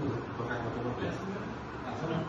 分かるところです。あその